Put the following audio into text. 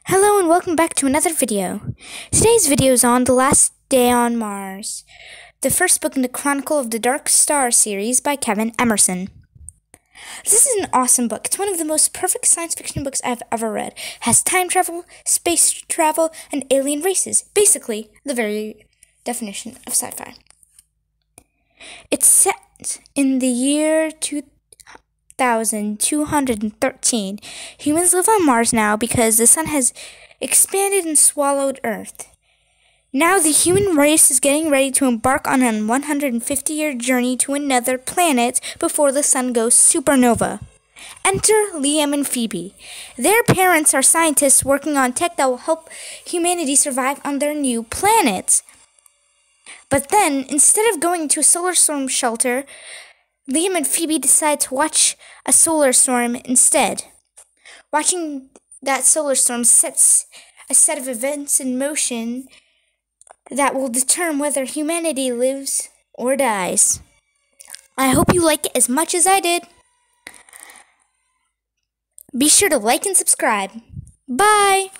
Hello and welcome back to another video. Today's video is on The Last Day on Mars, the first book in the Chronicle of the Dark Star series by Kevin Emerson. This is an awesome book. It's one of the most perfect science fiction books I've ever read. It has time travel, space travel, and alien races. Basically, the very definition of sci-fi. It's set in the year 2000 1,213. Humans live on Mars now because the sun has expanded and swallowed Earth. Now the human race is getting ready to embark on a 150 year journey to another planet before the sun goes supernova. Enter Liam and Phoebe. Their parents are scientists working on tech that will help humanity survive on their new planet. But then, instead of going to a solar storm shelter, Liam and Phoebe decide to watch a solar storm instead. Watching that solar storm sets a set of events in motion that will determine whether humanity lives or dies. I hope you like it as much as I did. Be sure to like and subscribe. Bye!